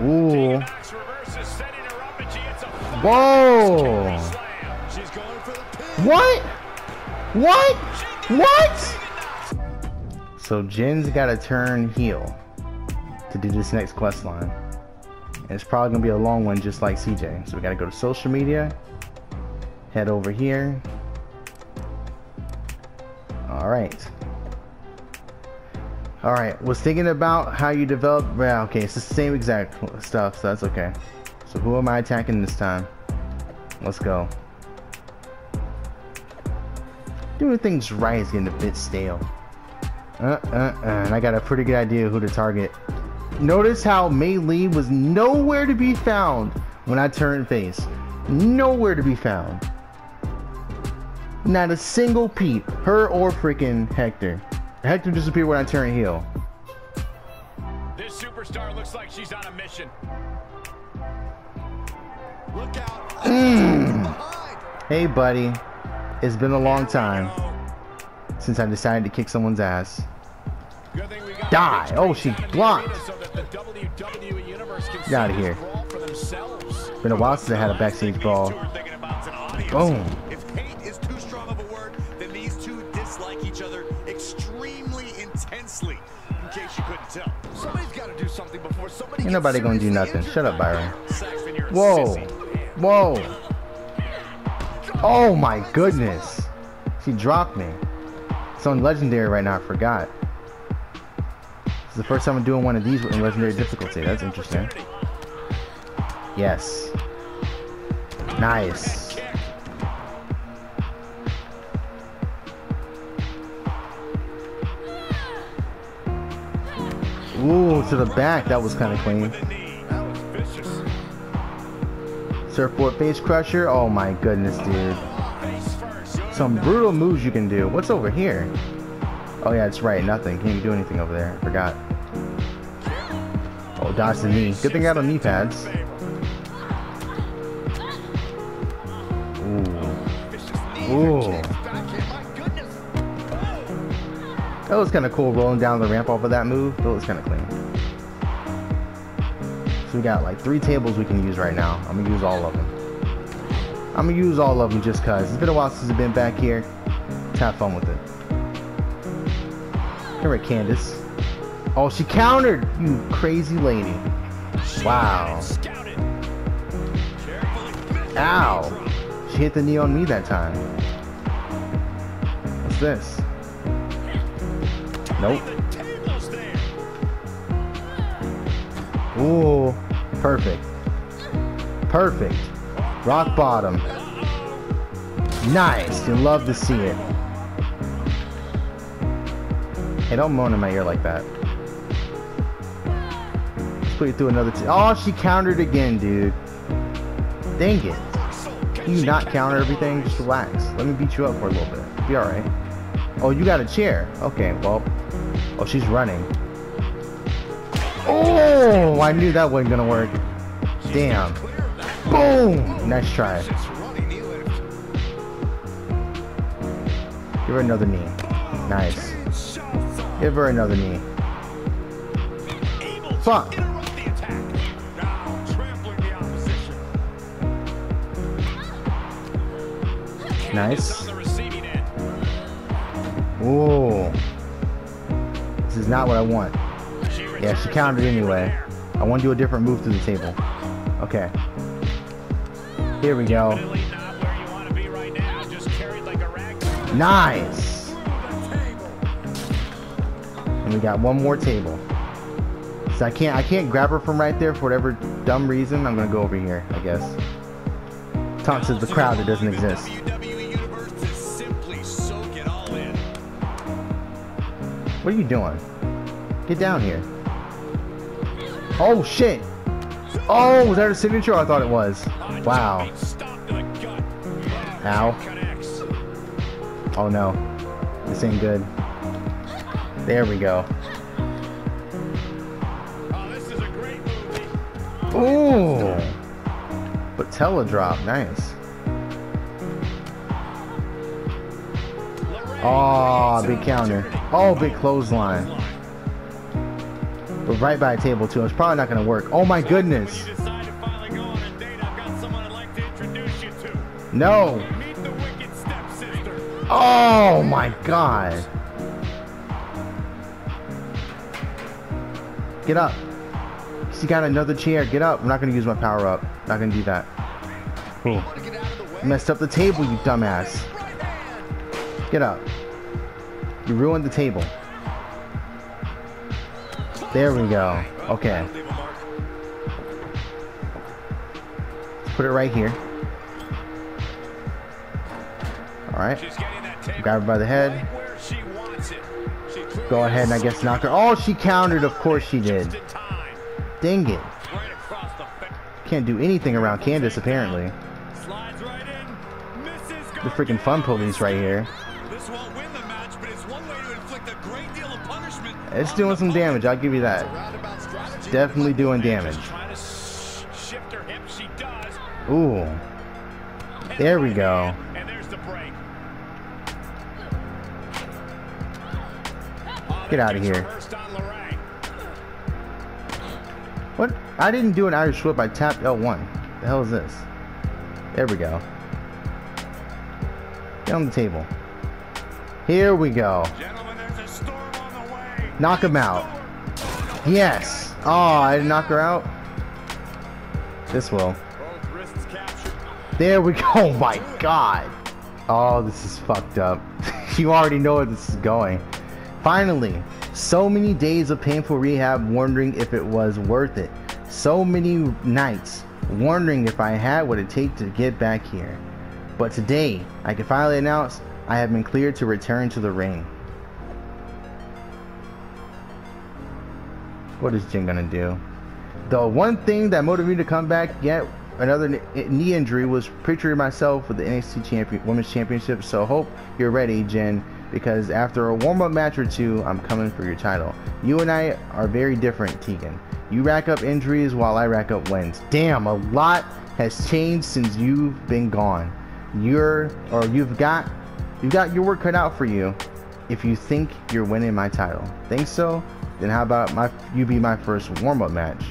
Ooh. Whoa. What? What? What? So Jen's got to turn heel to do this next quest line. And it's probably going to be a long one just like CJ. So we got to go to social media. Head over here. Alright. Alright, was thinking about how you develop... Well, okay, it's the same exact stuff, so that's okay. So who am I attacking this time? Let's go. Doing things right is getting a bit stale. Uh, uh, uh, and I got a pretty good idea who to target. Notice how Mei Lee was nowhere to be found when I turned face. Nowhere to be found. Not a single peep. Her or freaking Hector. Hector disappeared when I turned heel. This superstar looks like she's on a mission. Look out. Mm. Hey, buddy. It's been a long time since I decided to kick someone's ass. Die! Oh, she blocked! Get out of here. Been a while since I had a backstage brawl. Boom. Ain't nobody gonna do nothing. Shut up, Byron. Whoa. Whoa. Oh my goodness. She dropped me. It's on legendary right now, I forgot. This is the first time I'm doing one of these in legendary difficulty. That's interesting. Yes. Nice. Ooh, to the back. That was kind of clean. Surfboard face crusher. Oh my goodness, dude. Some brutal moves you can do. What's over here? Oh yeah, it's right. Nothing. Can't do anything over there. I forgot. Oh, dodge the knee. Good thing I got knee pads. Ooh. Ooh. That was kind of cool rolling down the ramp off of that move. That was kind of clean. So we got like three tables we can use right now. I'm gonna use all of them. I'm gonna use all of them just cause. It's been a while since I've been back here. Let's have fun with it. At Candice. Oh, she countered! You crazy lady. Wow. Ow. She hit the knee on me that time. What's this? Nope. Ooh, perfect. Perfect. Rock bottom. Nice. You love to see it. Hey, don't moan in my ear like that. Let's put you through another. oh, she countered again, dude. Dang it. Can you not counter everything? Just relax. Let me beat you up for a little bit. Be alright. Oh, you got a chair. Okay, well. Oh, she's running. Oh, I knew that wasn't gonna work. Damn. Boom! Nice try. Give her another knee. Nice. Give her another knee. Fuck. Nice. Ooh. Not what I want. Yeah, she counted anyway. I want to do a different move to the table. Okay. Here we go. Nice. And we got one more table. So I can't I can't grab her from right there for whatever dumb reason. I'm gonna go over here, I guess. Talk to the crowd that doesn't exist. What are you doing? Get down here. Oh shit! Oh, was that a signature? I thought it was. Wow. Ow. Oh no. This ain't good. There we go. Ooh. But teledrop, nice. Oh, big counter. Oh, big clothesline. We're right by a table too. It's probably not gonna work. Oh my goodness. When you decide to finally go on a date, I've got someone I'd like to introduce you to. No. Meet the wicked stepsister. Oh my god. Get up. She got another chair. Get up. I'm not gonna use my power up. Not gonna do that. Ooh. Wanna get out of the way? Messed up the table, you dumbass. Get up. You ruined the table. There we go. Okay. That'll leave a mark. Put it right here. Alright. She's getting that table Grab her by the head. right where she wants it. She clearly Go ahead and I guess knock her. Oh, she countered. Of course she did. Dang it. Right across the face. Can't do anything around Candice apparently. Slides right in. Misses The freaking fun police right here. It's doing some damage. I'll give you that. Definitely doing damage. Ooh. There we go. Get out of here. What? I didn't do an Irish whip. I tapped L1. The hell is this? There we go. Get on the table. Here we go. Knock him out. Yes. Oh, I didn't knock her out. This will. There we go. Oh my god. Oh, this is fucked up. you already know where this is going. Finally, so many days of painful rehab wondering if it was worth it. So many nights wondering if I had what it takes to get back here. But today, I can finally announce I have been cleared to return to the ring. What is Jen gonna do? The one thing that motivated me to come back yet another eh, knee injury was picturing myself with the NXT champion women's championship. So hope you're ready, Jen, because after a warm-up match or two, I'm coming for your title. You and I are very different, Tegan. You rack up injuries while I rack up wins. Damn, a lot has changed since you've been gone. You're or you've got you've got your work cut out for you if you think you're winning my title. Think so? Then how about my you be my first warm-up match?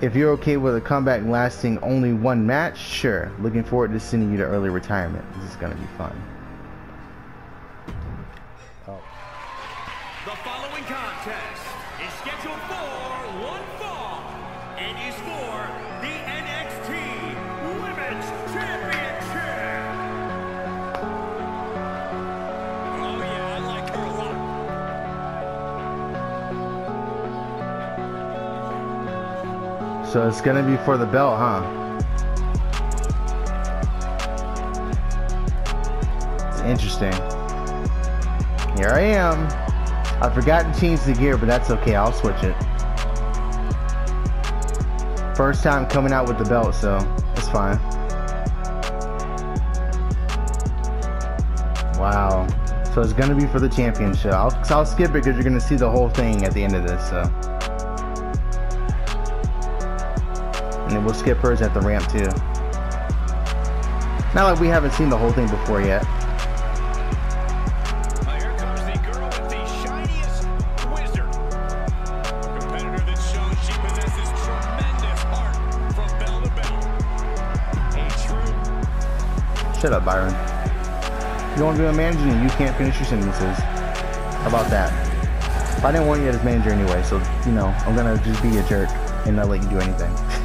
If you're okay with a comeback lasting only one match, sure. Looking forward to sending you to early retirement. This is gonna be fun. So it's gonna be for the belt, huh? Interesting. Here I am. I forgot to change the gear, but that's okay. I'll switch it. First time coming out with the belt, so it's fine. Wow. So it's gonna be for the championship. I'll, I'll skip it because you're gonna see the whole thing at the end of this. So. We'll skip hers at the ramp too. Not like we haven't seen the whole thing before yet. Now here comes the girl with the shiniest wizard. A competitor that shows she possesses tremendous heart from bell to bell. A true Shut up, Byron. You don't want to be a manager and you can't finish your sentences. How about that? I didn't want you as manager anyway, so, you know, I'm gonna just be a jerk and not let you do anything.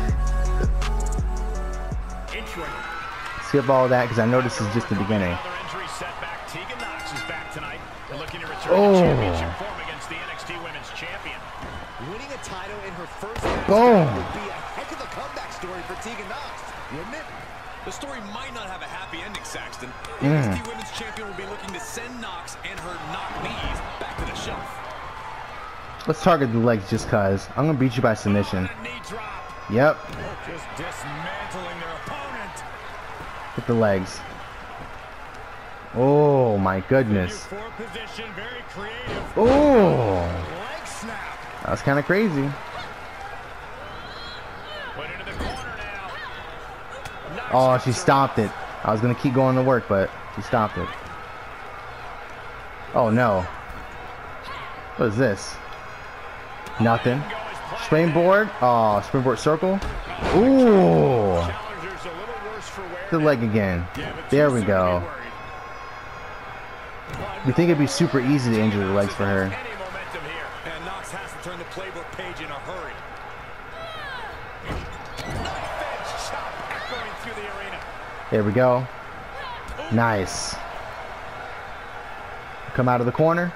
Skip all that because I know this is just the beginning. Another injury setback. Tegan Nox is back tonight and looking to return Oh. to championship form against the NXT Women's Champion. Winning a title in her first Boom. would be a heck of a comeback story for Tegan Nox, wouldn't it? The story might not have a happy ending, Saxton. Mm. NXT Women's Champion will be looking to send Nox and her knock knees back to the shelf. Let's target the legs just cause. I'm gonna beat you by submission. And a knee drop. Yep, Just dismantling their opponent. hit the legs. Oh my goodness. New forward position, very creative. Oh, Leg snap. that was kind of crazy. Put into the corner now. Nox Oh, she stopped it. I was gonna keep going to work, but she stopped it. Oh no. What is this? Nothing. Springboard. Oh, springboard circle. Ooh. Challenger's a little worse for wear. The leg again. There we go. You think it'd be super easy to injure the legs for her. And Nox has to turn the playbook page in a hurry. There we go. Nice. Come out of the corner.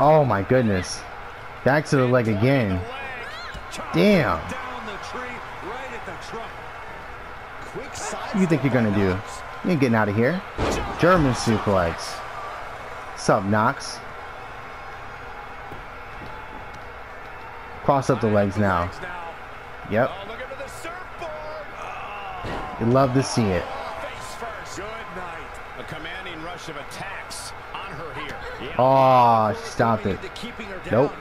Oh my goodness. Back to the leg again. Damn. Down the tree, right at the trunk. Quick side. What do you think you're gonna do? You ain't getting out of here. German suplex. Sup, Nox? Cross up the legs now. Yep. You love to see it. Oh, she stopped it. Nope.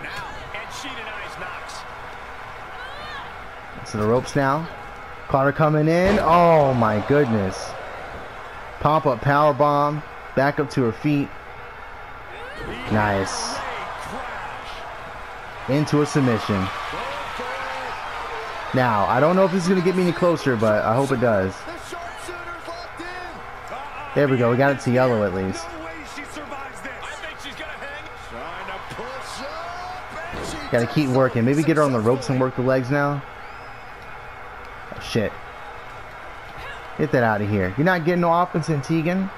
To the ropes now. Carter coming in. Oh my goodness. Pop up power bomb. Back up to her feet. Nice. Into a submission. Now, I don't know if this is going to get me any closer, but I hope it does. There we go. We got it to yellow at least. Got to keep working. Maybe get her on the ropes and work the legs now. Shit. Get that out of here. You're not getting no offense in Tegan.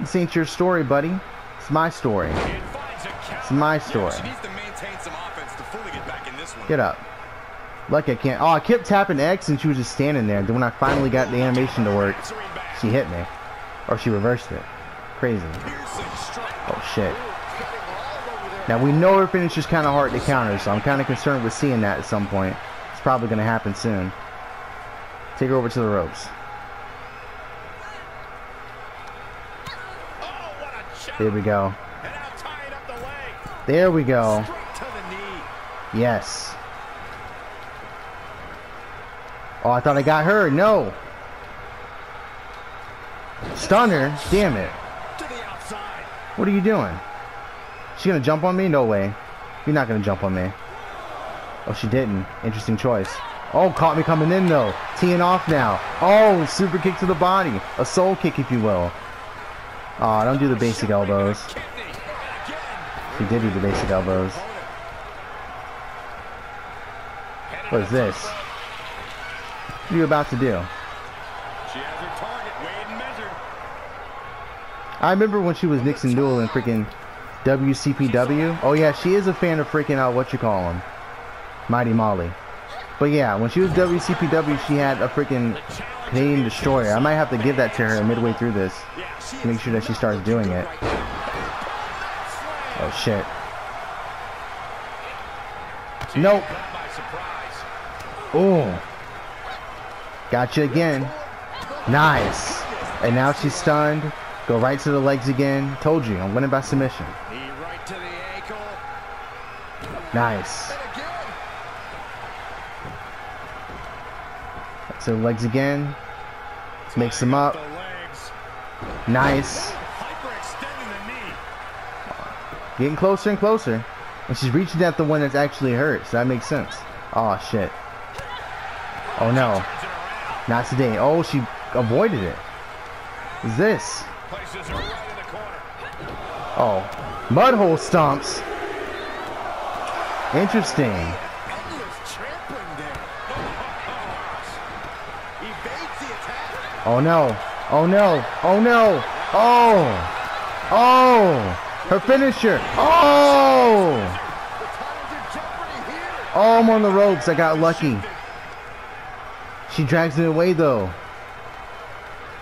This ain't your story, buddy. It's my story. It finds a counter. It's my story. She needs to maintain some offense to fully get back in this one. Get up. Lucky I can't. Oh, I kept tapping X and she was just standing there. Then when I finally got the animation to work, she hit me. Or she reversed it. Crazy. Oh, shit. Cutting all over there. Now we know her finish is kind of hard to counter, so I'm kind of concerned with seeing that at some point. It's probably going to happen soon. Take her over to the ropes. There we go. There we go. Yes. Oh, I thought I got her. No. Stunner. Damn it. What are you doing? She gonna jump on me? No way. You're not gonna jump on me. Oh, she didn't. Interesting choice. Oh, caught me coming in though. Teeing off now. Oh, super kick to the body. A soul kick, if you will. Oh, don't do the basic elbows. She did do the basic elbows. What is this? What are you about to do? I remember when she was Nixon Newell in freaking WCPW. Oh yeah, she is a fan of freaking uh, what you call him, Mighty Molly. But yeah, when she was WCPW, she had a freaking Canadian Destroyer. I might have to give that to her midway through this. Make sure that she starts doing it. Oh shit. Nope. Oh. Gotcha again. Nice. And now she's stunned. Go right to the legs again. Told you, I'm winning by submission. Nice. The legs again. Mix them up. Nice. Getting closer and closer. And she's reaching at the one that's actually hurt, so that makes sense. Oh shit. Oh no. Not today. Oh, she avoided it. What's this? Oh. Mudhole stomps. Interesting. Endless trampling there. Evades the attack. Oh no. Oh no. Oh no. Oh. Oh. Her finisher. Oh. Oh, I'm on the ropes. I got lucky. She drags it away though.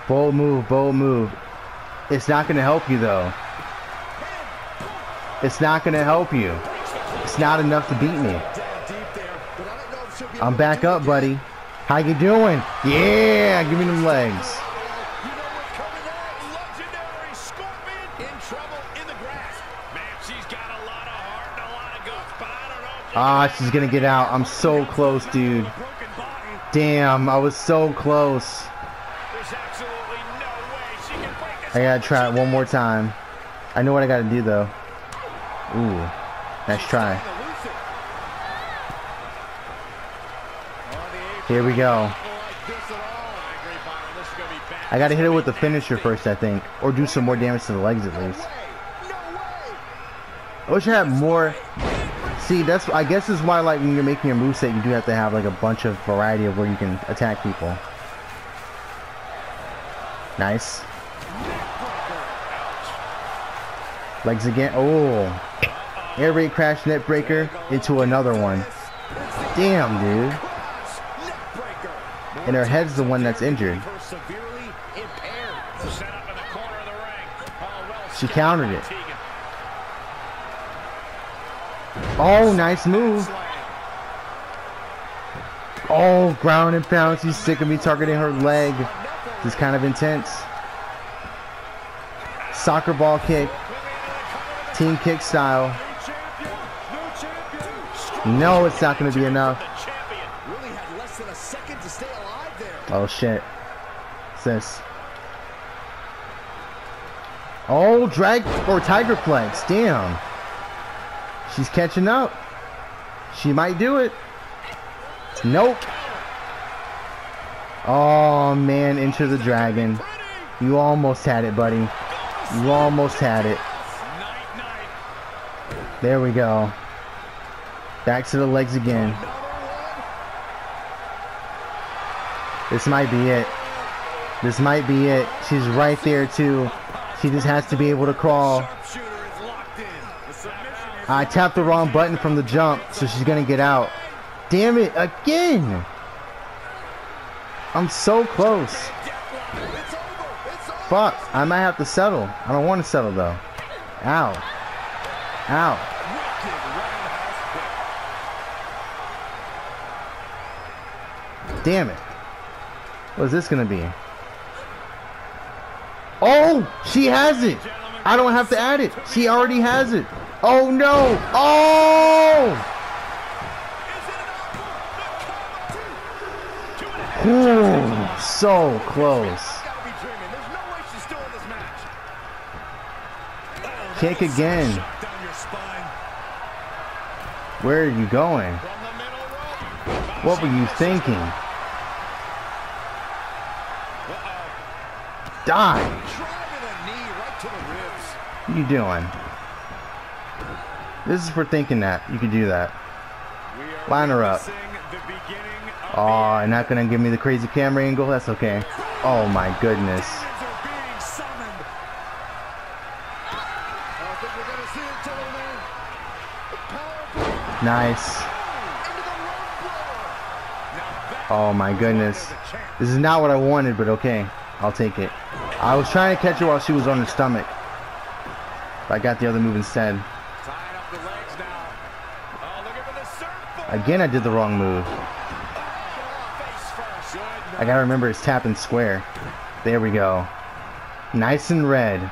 Bold move, bold move. It's not gonna help you though. It's not gonna help you. It's not enough to beat me. I'm back up, buddy. How you doing? Yeah, give me them legs. Ah, she's gonna get out. I'm so close, dude. Damn, I was so close. I gotta try it one more time. I know what I gotta do though. Ooh, nice try. Here we go. I gotta hit it with the finisher first, I think, or do some more damage to the legs at least. I wish I had more. See, that's I guess is why like when you're making your moveset, you do have to have like a bunch of variety of where you can attack people. Nice. Legs again. Oh. Air raid crash neckbreaker into another one. Damn, dude. And her head's the one that's injured. She countered it. Oh, nice move. Oh, ground and pound. She's sick of me targeting her leg. Is kind of intense. Soccer ball kick. Team kick style. No, it's not going to be enough. The champion. Really had less than a second to stay alive there. Oh, shit. Sis. Oh, drag or tiger flex. Damn. She's catching up. She might do it. Nope. Oh, man. Into the dragon. You almost had it, buddy. You almost had it. There we go. Back to the legs again. This might be it. This might be it. She's right there too. She just has to be able to crawl. I tapped the wrong button from the jump, so she's gonna get out. Damn it, again! I'm so close. Fuck, I might have to settle. I don't want to settle though. Ow. Ow. Damn it. What is this gonna be? Oh, she has it. I don't have to add it. She already has it. Oh no. Oh. Ooh, so close. Kick again. Where are you going? What were you thinking? Die. Driving a knee right to the ribs. What are you doing? This is for thinking that. You could do that. Line her up. witnessing the beginning Oh, not gonna give me the crazy camera angle? That's okay. Oh my goodness. the are being summoned. I don't think we're gonna see it till the man. Power Nice. into the rope blower. Now that Oh my goodness. This is not what I wanted, but okay. I'll take it. I was trying to catch her while she was on her stomach. But I got the other move instead. tying up the legs now. Oh, looking for the surf. Again, I did the wrong move. Face first. Good. I gotta remember it's tap and square. There we go. Nice and red.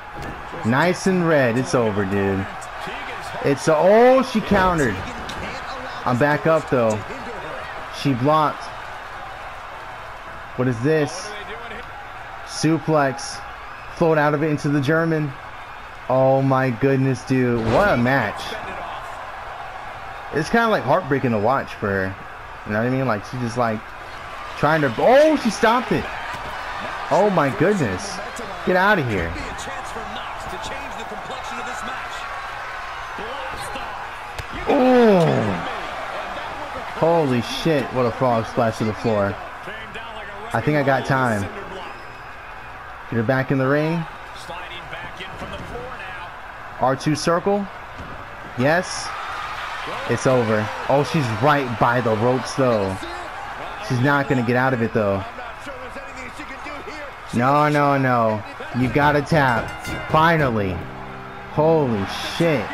Nice and red. It's over, dude. It's a, oh, she countered. I'm back up though. She blocked. What is this? What are they doing here? Suplex. Float out of it into the German. Oh my goodness, dude. What a match. Fend it off. It's kind of like heartbreaking to watch for her. You know what I mean? Like, she just like trying to. Oh, she stopped it. Oh my goodness. Get out of here. Be a chance for Nox to change the complexion of this match. Blast off. Oh. Holy shit. What a frog splash to the floor. Came down like a I think I got time. Get her back in the ring. Sliding back in from the floor now. R2 circle. Yes. It's over. Oh, she's right by the ropes though. She's not gonna get out of it though. I'm not sure there's anything she can do here. No, no, no. You gotta tap. Finally. Holy shit.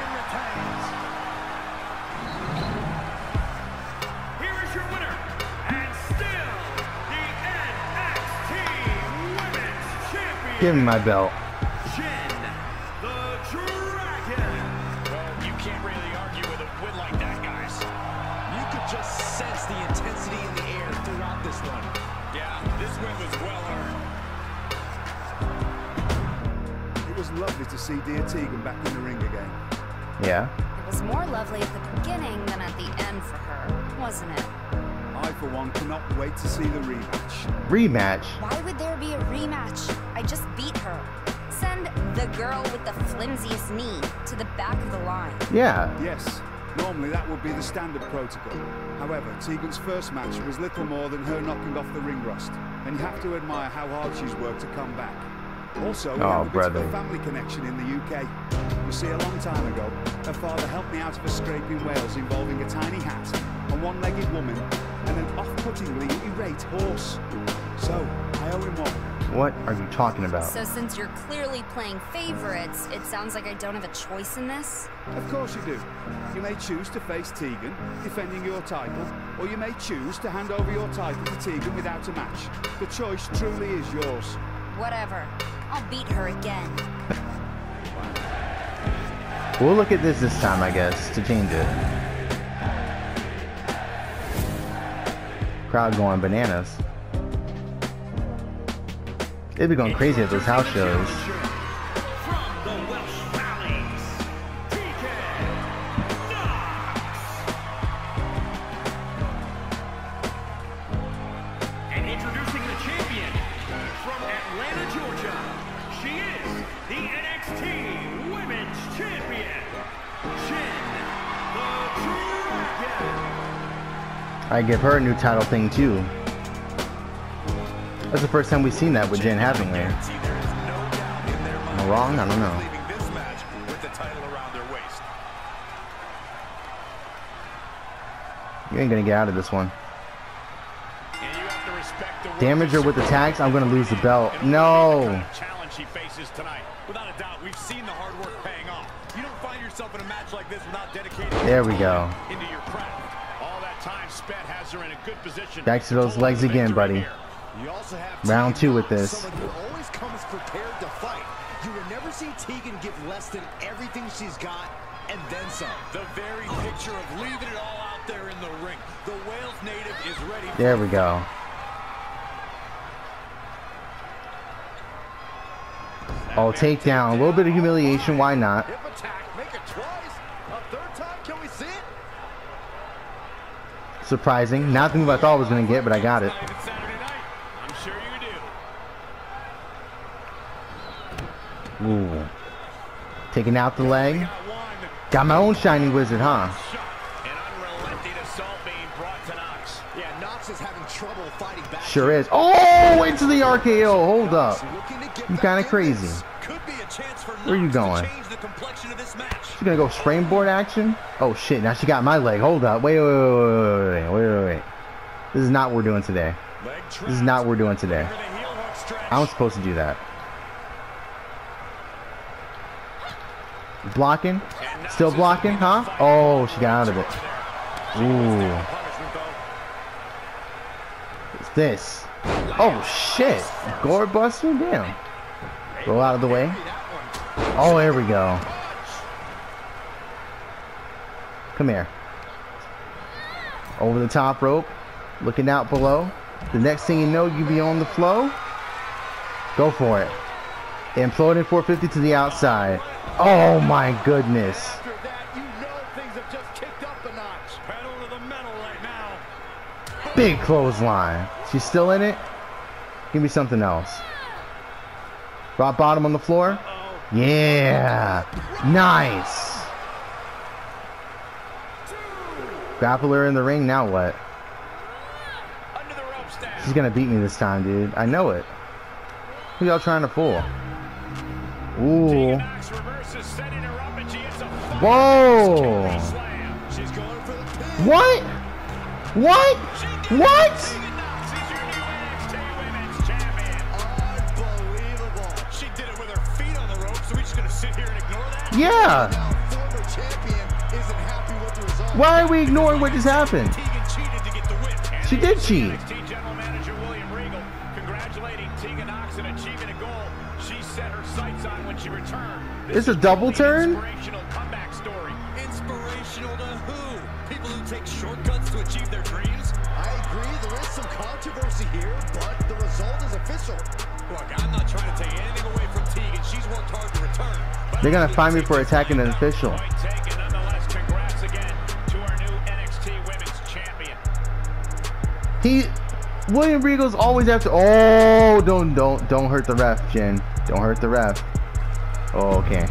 Well earned. It was lovely to to see dear Tegan back in the ring again. Yeah. It was more lovely at the beginning than at the end for her, wasn't it? I, for one, cannot wait to see the rematch. Rematch. Why would there be a rematch? I just beat her. Send the girl with the flimsiest knee to the back of the line. Yeah. Yes, normally that would be the standard protocol. However, Tegan's first match was little more than her knocking off the ring rust, and you have to admire how hard she's worked to come back. Also, we Oh, have a bit of a family connection in the UK. You see, a long time ago, her father helped me out of a scrape in Wales involving a tiny hat, a one-legged woman, and an off-puttingly irate horse. So, I owe him one. What are you talking about? So since you're clearly playing favorites, it sounds like I don't have a choice in this? Of course you do. You may choose to face Tegan, defending your title, or you may choose to hand over your title to Tegan without a match. The choice truly is yours. Whatever. I'll beat her again. We'll look at this this time, I guess, to change it. Crowd going bananas. They'd be going crazy at those house shows. I give her a new title thing too. That's the first time we've seen that with Jen Having their Am I wrong? I don't know. You ain't gonna get out of this one. Damage her with the tags. I'm gonna lose the belt. No. There we go. Back to those legs again, buddy. You also have Round two with this. Someone who always comes prepared to fight. You will never see Tegan give less than everything she's got and then some. The very picture of leaving it all out there in the ring. The Wales native is ready There we go. Oh, takedown. A little bit of humiliation. Why not? Hip attack, make it twice. A third time, can we see it? Surprising. Not the move I thought I was gonna get, but I got it. Ooh. Taking out the leg. Got my own shiny wizard, huh? to. Sure is. Oh, into the RKO. Hold up. To You kind of crazy. Where you going? She's gonna go springboard action. Oh shit! Now she got my leg. Hold up. Wait, wait, wait, wait. This is not what we're doing today. This is not what we're doing today. Heel. I'm supposed to do that. Blocking? Still blocking, huh? Oh, she got out of it. Ooh. What's this? Oh shit! Gore buster? Damn. Roll out of the way. Oh, there we go. Come here. Over the top rope. Looking out below. The next thing you know, you be on the flow. Go for it. Imploding 450 to the outside. Oh my goodness. That, you know things have just kicked up a notch. Pedal to the metal right. Big clothesline. She's still in it? Give me something else. Rock bottom on the floor? Yeah. Nice. Grappler in the ring, now what? She's gonna beat me this time, dude. I know it. Who y'all trying to fool? Ooh. Whoa. What? What? What? Yeah. Why are we ignoring what just happened? She did cheat. It's a double turn? Inspirational comeback story. Inspirational to who? People who take shortcuts to achieve their dreams? I agree, there is some controversy here, but the result is official. Look, I'm not trying to take anything away from Tegan. She's worked hard to return. They're gonna find me for attacking an official. Point taken. Nonetheless, congrats again to our new NXT Women's Champion. He William Regal's always after Oh don't don't don't hurt the ref, Jen. Don't hurt the ref. Oh, okay.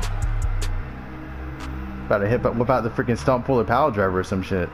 About to hit whip out the freaking stump puller power driver or some shit.